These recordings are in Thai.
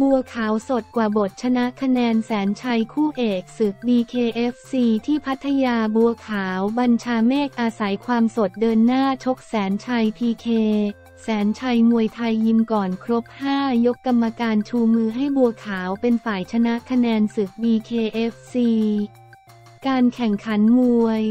บัวขาวสดกว่าบทชนะคะแนนแสนชัยคู่เอกศึก BKFC ที่พัทยาบัวขาวบัญชาเมฆอาศัยความสดเดินหน้าชกแสนชัย PK แสนชัยมวยไทยยิมก่อนครบ 5 ยกกรรมการชูมือให้บัวขาวเป็นฝ่ายชนะคะแนนศึก BKFC การแข่งขันมวย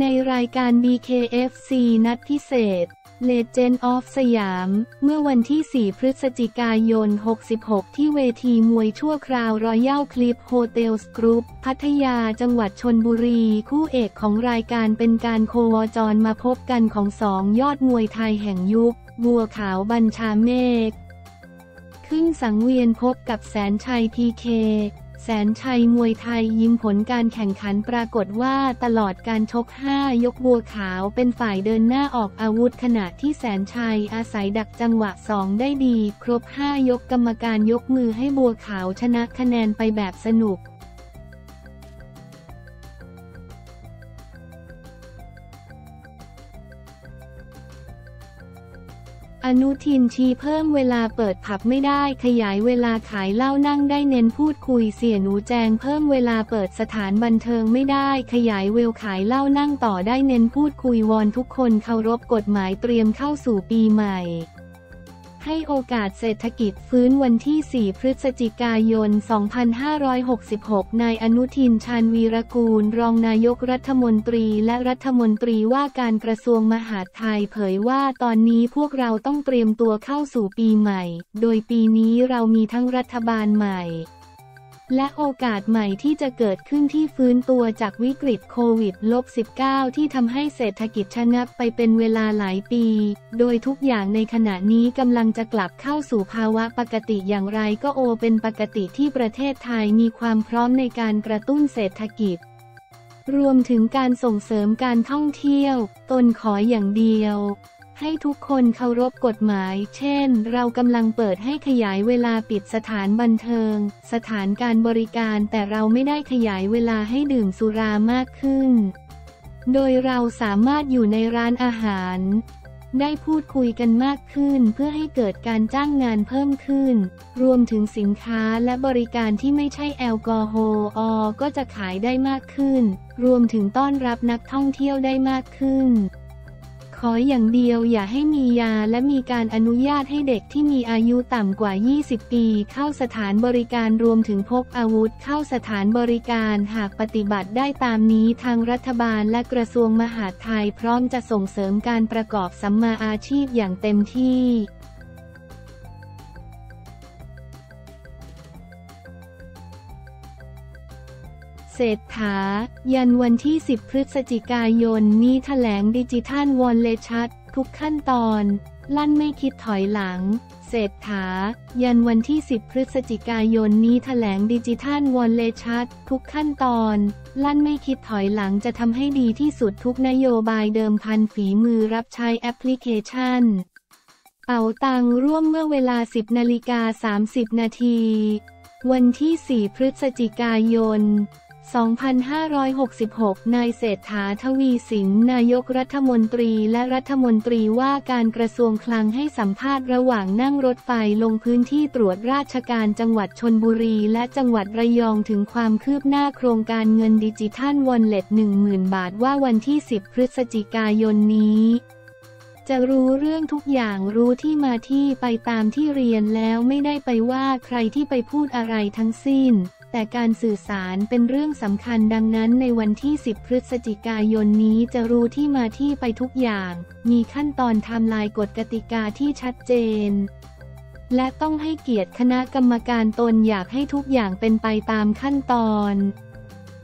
ในรายการ BKFC นัดพิเศษ Legend of Siam เมื่อวันที่ 4 พฤศจิกายน 66 ที่เวทีมวยชั่วคราวรอยัลคลิฟโฮเทลส์กรุ๊ปพัทยาจังหวัดชนบุรี คู่เอกของรายการเป็นการโคจรมาพบกันของสองยอดมวยไทยแห่งยุค บัวขาวบัญชาเมฆขึ้นสังเวียนพบกับแสนชัยพีเค แสนชัยมวยไทยยิงผลการแข่งขันปรากฏว่าตลอดการชก 5 ยกบัวขาวเป็นฝ่ายเดินหน้าออกอาวุธขณะที่แสนชัยอาศัยดักจังหวะ 2 ได้ดี ครบ 5 ยกกรรมการยกมือให้บัวขาวชนะคะแนนไปแบบสนุก อนุทินชี้เพิ่มเวลาเปิดผับไม่ได้ขยายเวลาขายเหล้านั่งได้เน้นพูดคุยเสียหนูแจงเพิ่มเวลาเปิดสถานบันเทิงไม่ได้ขยายเวลขายเหล้านั่งต่อได้เน้นพูดคุยวอนทุกคนเคารพกฎหมายเตรียมเข้าสู่ปีใหม่ ให้โอกาสเศรษฐกิจฟื้นวันที่ 4 พฤศจิกายน 2566 นายอนุทินชาญวีรกูล รองนายกรัฐมนตรีและรัฐมนตรีว่าการกระทรวงมหาดไทยเผยว่าตอนนี้พวกเราต้องเตรียมตัวเข้าสู่ปีใหม่ โดยปีนี้เรามีทั้งรัฐบาลใหม่ และโอกาสใหม่ที่จะเกิดขึ้นที่ฟื้นตัวจากวิกฤตโควิด -19 ที่ทำให้เศรษฐกิจชะงักไปเป็นเวลาหลายปี โดยทุกอย่างในขณะนี้กำลังจะกลับเข้าสู่ภาวะปกติอย่างไรก็โอเป็นปกติที่ประเทศไทยมีความพร้อมในการกระตุ้นเศรษฐกิจ รวมถึงการส่งเสริมการท่องเที่ยว ตนขออย่างเดียว ให้ทุกคนเคารพกฎหมาย เช่น เรากำลังเปิดให้ขยายเวลาปิดสถานบันเทิง สถานการบริการแต่เราไม่ได้ขยายเวลาให้ดื่มสุรามากขึ้น โดยเราสามารถอยู่ในร้านอาหาร ได้พูดคุยกันมากขึ้นเพื่อให้เกิดการจ้างงานเพิ่มขึ้น รวมถึงสินค้าและบริการที่ไม่ใช่แอลกอฮอล์ก็จะขายได้มากขึ้น รวมถึงต้อนรับนักท่องเที่ยวได้มากขึ้น ขออย่างเดียวอย่าให้มียาและมีการอนุญาตให้เด็กที่มีอายุต่ำกว่า 20 ปี เข้าสถานบริการรวมถึงพกอาวุธเข้าสถานบริการหากปฏิบัติได้ตามนี้ทางรัฐบาลและกระทรวงมหาดไทยพร้อมจะส่งเสริมการประกอบสัมมาอาชีพอย่างเต็มที่ เศรษฐา ยันวันที่ 10 พฤศจิกายนนี้แถลงดิจิทัลวอลเล็ตชัด ทุกขั้นตอน ลั่นไม่คิดถอยหลัง เศรษฐา ยันวันที่ 10 พฤศจิกายนนี้แถลงดิจิทัลวอลเล็ตชัด ทุกขั้นตอน ลั่นไม่คิดถอยหลังจะทำให้ดีที่สุดทุกนโยบายเดิมพันฝีมือรับใช้แอปพลิเคชัน เป๋าตังร่วมเมื่อเวลา 10นาฬิกา30 นาที วันที่ 4 พฤศจิกายน 2566 นายเศรษฐาทวีสิน นายกรัฐมนตรีและรัฐมนตรีว่าการกระทรวงคลังให้สัมภาษณ์ระหว่างนั่งรถไฟลงพื้นที่ตรวจราชการจังหวัดชนบุรีและจังหวัดระยองถึงความคืบหน้าโครงการเงินดิจิทัลวอลเล็ต 10,000 บาทว่าวันที่ 10 พฤศจิกายนนี้จะรู้เรื่องทุกอย่างรู้ที่มาที่ไปตามที่เรียนแล้วไม่ได้ไปว่าใครที่ไปพูดอะไรทั้งสิ้น แต่การสื่อสารเป็นเรื่องสำคัญดังนั้นในวันที่ 10 พฤศจิกายนนี้จะรู้ที่มาที่ไปทุกอย่าง มีขั้นตอนทำลายกฎกติกาที่ชัดเจน และต้องให้เกียรติคณะกรรมการตนอยากให้ทุกอย่างเป็นไปตามขั้นตอน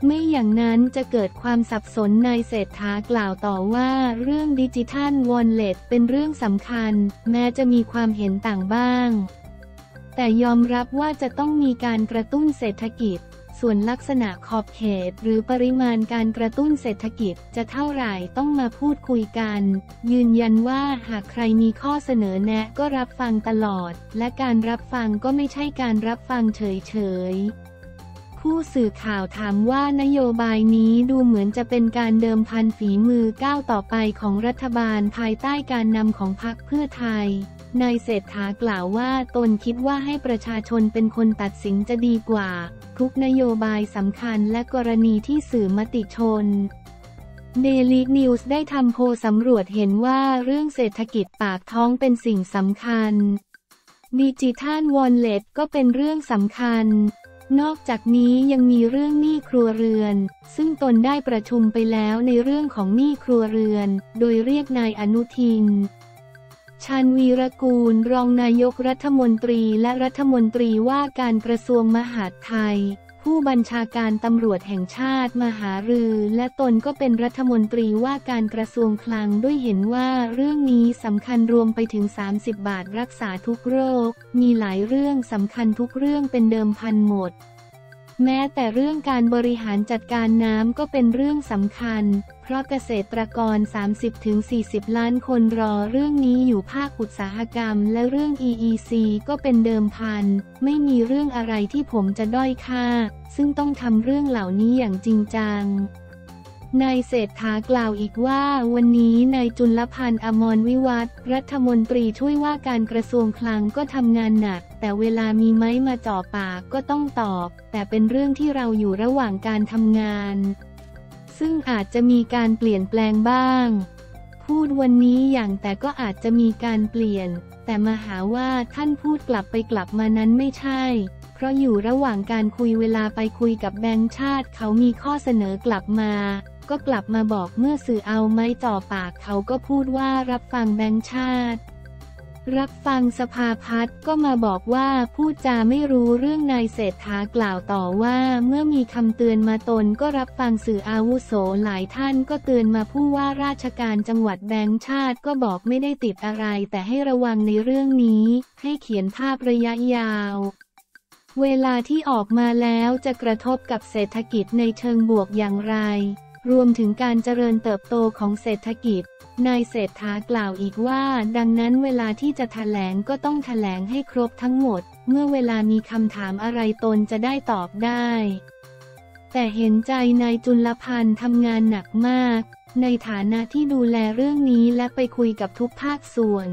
ไม่อย่างนั้นจะเกิดความสับสนในเศรษฐากล่าวต่อว่าเรื่องดิจิทัลวอลเล็ตเป็นเรื่องสำคัญ แม้จะมีความเห็นต่างบ้าง แต่ยอมรับว่าจะต้องมีการกระตุ้นเศรษฐกิจ ส่วนลักษณะขอบเขต หรือปริมาณการกระตุ้นเศรษฐกิจจะเท่าไหร่ต้องมาพูดคุยกัน ยืนยันว่าหากใครมีข้อเสนอแนะก็รับฟังตลอด และการรับฟังก็ไม่ใช่การรับฟังเฉยๆผู้สื่อข่าวถามว่านโยบายนี้ดูเหมือนจะเป็นการเดิมพันฝีมือก้าวต่อไปของรัฐบาลภายใต้การนำของพรรคเพื่อไทย นายเศรษฐากล่าวว่าตนคิดว่าให้ประชาชนเป็นคนตัดสินจะดีกว่า ทุกนโยบายสำคัญและกรณีที่สื่อมติชน Daily News ได้ทำโพสำรวจเห็นว่าเรื่องเศรษฐกิจปากท้องเป็นสิ่งสำคัญ ดิจิทัลวอลเล็ตก็เป็นเรื่องสำคัญ นอกจากนี้ยังมีเรื่องหนี้ครัวเรือน ซึ่งตนได้ประชุมไปแล้วในเรื่องของหนี้ครัวเรือน โดยเรียกนายอนุทิน ชันวีรกูล รองนายกรัฐมนตรีและรัฐมนตรีว่าการกระทรวงมหาดไทย ผู้บัญชาการตำรวจแห่งชาติมหารือ และตนก็เป็นรัฐมนตรีว่าการกระทรวงคลังด้วยเห็นว่าเรื่องนี้สำคัญรวมไปถึง 30 บาทรักษาทุกโรค มีหลายเรื่องสำคัญทุกเรื่องเป็นเดิมพันหมด แม้แต่เรื่องการบริหารจัดการน้ำก็เป็นเรื่องสำคัญ ราะเกษตรกร 30-40 ล้านคนรอเรื่องนี้อยู่ภาคอุตสาหกรรม และเรื่อง EEC ก็เป็นเดิมพัน ไม่มีเรื่องอะไรที่ผมจะด้อยค่า ซึ่งต้องทำเรื่องเหล่านี้อย่างจริงจังนายเศรษฐากล่าวอีกว่าวันนี้นายจุลพันธ์อมรวิวัฒน์รัฐมนตรีช่วยว่าการกระทรวงคลังก็ทำงานหนัก แต่เวลามีไม้มาจ่อปากก็ต้องตอบ แต่เป็นเรื่องที่เราอยู่ระหว่างการทำงาน ซึ่งอาจจะมีการเปลี่ยนแปลงบ้าง พูดวันนี้อย่างแต่ก็อาจจะมีการเปลี่ยน แต่มาหาว่าท่านพูดกลับไปกลับมานั้นไม่ใช่ เพราะอยู่ระหว่างการคุยเวลาไปคุยกับแบงค์ชาติ เขามีข้อเสนอกลับมา ก็กลับมาบอกเมื่อสื่อเอาไม้จ่อปากเขาก็พูดว่ารับฟังแบงค์ชาติ รับฟังสภาพัฒน์ก็มาบอกว่าพูดจาไม่รู้เรื่องนายเศรษฐากล่าวต่อว่าเมื่อมีคำเตือนมาตนก็รับฟังสื่ออาวุโสหลายท่านก็เตือนมาผู้ว่าราชการจังหวัดแบงค์ชาติก็บอกไม่ได้ติดอะไร แต่ให้ระวังในเรื่องนี้ ให้เขียนภาพระยะยาวเวลาที่ออกมาแล้วจะกระทบกับเศรษฐกิจในเชิงบวกอย่างไร รวมถึงการเจริญเติบโตของเศรษฐกิจ นายเศรษฐากล่าวอีกว่า ดังนั้นเวลาที่จะแถลงก็ต้องแถลงให้ครบทั้งหมด เมื่อเวลามีคำถามอะไรตนจะได้ตอบได้ แต่เห็นใจนายจุลพันธ์ทำงานหนักมาก ในฐานะที่ดูแลเรื่องนี้และไปคุยกับทุกภาคส่วน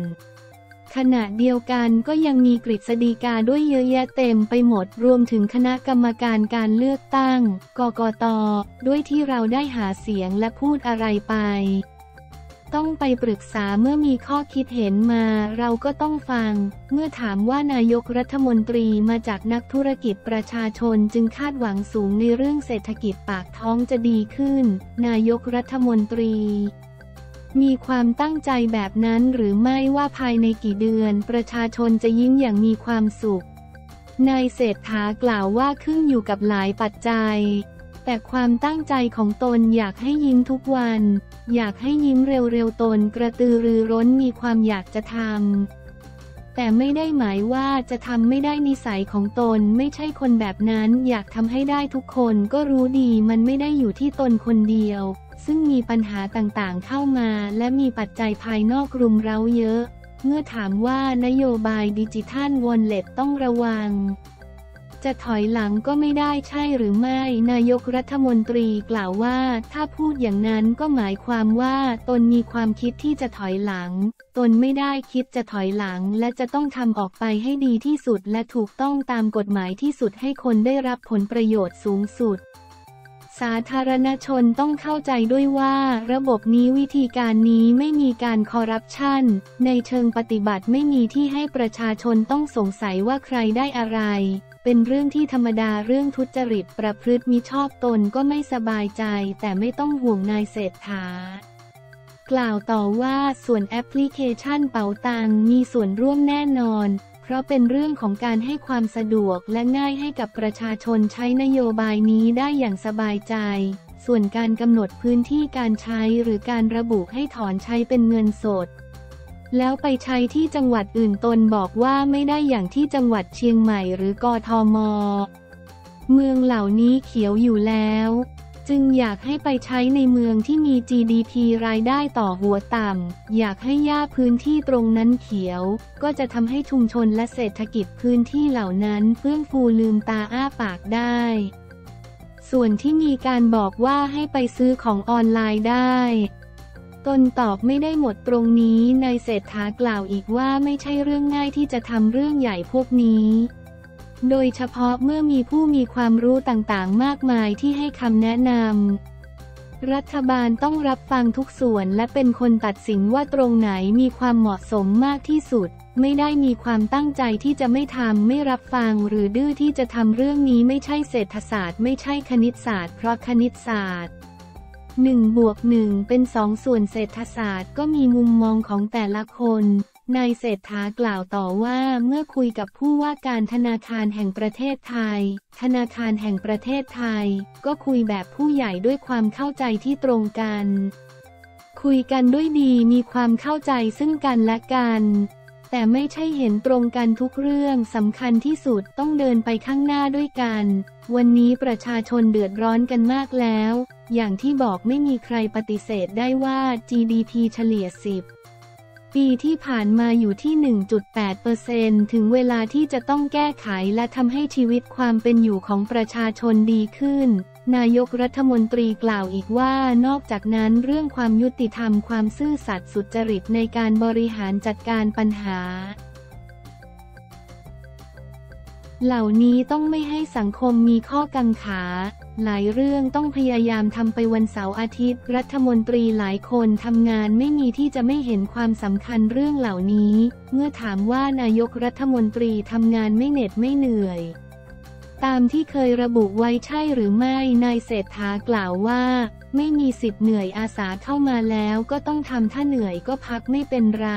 ขณะเดียวกันก็ยังมีกฤษฎีกาด้วยเยอะแยะเต็มไปหมดรวมถึงคณะกรรมการการเลือกตั้ง กกต ด้วยที่เราได้หาเสียงและพูดอะไรไป ต้องไปปรึกษาเมื่อมีข้อคิดเห็นมาเราก็ต้องฟัง เมื่อถามว่านายกรัฐมนตรีมาจากนักธุรกิจประชาชนจึงคาดหวังสูงในเรื่องเศรษฐกิจปากท้องจะดีขึ้น นายกรัฐมนตรี มีความตั้งใจแบบนั้นหรือไม่ว่าภายในกี่เดือน ประชาชนจะยิ้มอย่างมีความสุข นายเศรษฐากล่าวว่าขึ้นอยู่กับหลายปัจจัย แต่ความตั้งใจของตนอยากให้ยิ้มทุกวัน อยากให้ยิ้มเร็วๆตนกระตือรือร้นมีความอยากจะทำ แต่ไม่ได้หมายว่าจะทำไม่ได้นิสัยของตนไม่ใช่คนแบบนั้นอยากทำให้ได้ทุกคนก็รู้ดีมันไม่ได้อยู่ที่ตนคนเดียว ซึ่งมีปัญหาต่างๆเข้ามาและมีปัจจัยภายนอกรุมเร้าเยอะ เมื่อถามว่านโยบายดิจิทัลวอลเล็ตต้องระวัง จะถอยหลังก็ไม่ได้ใช่หรือไม่ นายกรัฐมนตรีกล่าวว่า ถ้าพูดอย่างนั้นก็หมายความว่า ตนมีความคิดที่จะถอยหลัง ตนไม่ได้คิดจะถอยหลัง และจะต้องทำออกไปให้ดีที่สุดและถูกต้องตามกฎหมายที่สุดให้คนได้รับผลประโยชน์สูงสุดสาธารณชนต้องเข้าใจด้วยว่า ระบบนี้วิธีการนี้ไม่มีการคอร์รัปชัน ในเชิงปฏิบัติไม่มีที่ให้ประชาชนต้องสงสัยว่าใครได้อะไร เป็นเรื่องที่ธรรมดาเรื่องทุจริตประพฤติมิชอบตนก็ไม่สบายใจ แต่ไม่ต้องห่วงนายเศรษฐากล่าวต่อว่าส่วนแอปพลิเคชันเป๋าตังมีส่วนร่วมแน่นอน เพราะเป็นเรื่องของการให้ความสะดวกและง่ายให้กับประชาชนใช้นโยบายนี้ได้อย่างสบายใจ ส่วนการกำหนดพื้นที่การใช้หรือการระบุให้ถอนใช้เป็นเงินสด แล้วไปใช้ที่จังหวัดอื่นตนบอกว่าไม่ได้อย่างที่จังหวัดเชียงใหม่หรือกทม เมืองเหล่านี้เขียวอยู่แล้ว จึงอยากให้ไปใช้ในเมืองที่มี GDP รายได้ต่อหัวต่ำ อยากให้ย่าพื้นที่ตรงนั้นเขียว ก็จะทำให้ชุมชนและเศรษฐกิจพื้นที่เหล่านั้นเฟื่องฟูลืมตาอ้าปากได้ ส่วนที่มีการบอกว่าให้ไปซื้อของออนไลน์ได้ ตนตอบไม่ได้หมดตรงนี้นายเศรษฐากล่าวอีกว่าไม่ใช่เรื่องง่ายที่จะทำเรื่องใหญ่พวกนี้ โดยเฉพาะเมื่อมีผู้มีความรู้ต่างๆ มากมายที่ให้คำแนะนำ รัฐบาลต้องรับฟังทุกส่วนและเป็นคนตัดสินว่าตรงไหนมีความเหมาะสมมากที่สุด ไม่ได้มีความตั้งใจที่จะไม่ทำไม่รับฟังหรือดื้อที่จะทำเรื่องนี้ไม่ใช่เศรษฐศาสตร์ ไม่ใช่คณิตศาสตร์ เพราะคณิตศาสตร์ 1บวก1เป็น 2 ส่วนเศรษฐศาสตร์ก็มีมุมมองของแต่ละคน นายเศรษฐากล่าวต่อว่าเมื่อคุยกับผู้ว่าการธนาคารแห่งประเทศไทย ธนาคารแห่งประเทศไทย ก็คุยแบบผู้ใหญ่ด้วยความเข้าใจที่ตรงกัน คุยกันด้วยดีมีความเข้าใจซึ่งกันและกัน แต่ไม่ใช่เห็นตรงกันทุกเรื่องสำคัญที่สุดต้องเดินไปข้างหน้าด้วยกัน วันนี้ประชาชนเดือดร้อนกันมากแล้ว อย่างที่บอกไม่มีใครปฏิเสธได้ว่า GDP เฉลี่ย 10ปีที่ผ่านมาอยู่ที่ 1.8%ถึงเวลาที่จะต้องแก้ไขและทำให้ชีวิตความเป็นอยู่ของประชาชนดีขึ้น นายกรัฐมนตรีกล่าวอีกว่านอกจากนั้นเรื่องความยุติธรรมความซื่อสัตย์สุจริตในการบริหารจัดการปัญหา เหล่านี้ต้องไม่ให้สังคมมีข้อกังขา หลายเรื่องต้องพยายามทำไปวันเสาร์อาทิตย์ รัฐมนตรีหลายคนทำงานไม่มีที่จะไม่เห็นความสำคัญเรื่องเหล่านี้ เมื่อถามว่านายกรัฐมนตรีทำงานไม่เหน็ดไม่เหนื่อย ตามที่เคยระบุไว้ใช่หรือไม่ นายเศรษฐากล่าวว่า ไม่มีสิทธิ์เหนื่อยอาสาเข้ามาแล้วก็ต้องทำถ้าเหนื่อยก็พักไม่เป็นไร